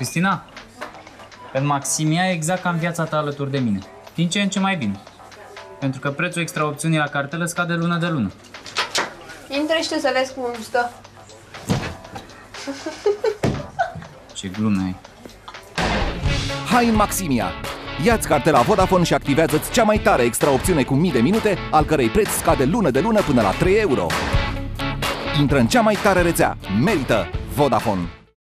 Cristina, în Maximia exact ca în viața ta alături de mine. Din ce în ce mai bine. Pentru că prețul extra opțiunii la cartelă scade lună de lună. Intră și tu să vezi cum stă. Ce glume ai. Hai în Maximia! Ia-ți cartela Vodafone și activează-ți cea mai tare extra opțiune cu mii de minute, al cărei preț scade lună de lună până la 3 euro. Intră în cea mai tare rețea. Merită! Vodafone!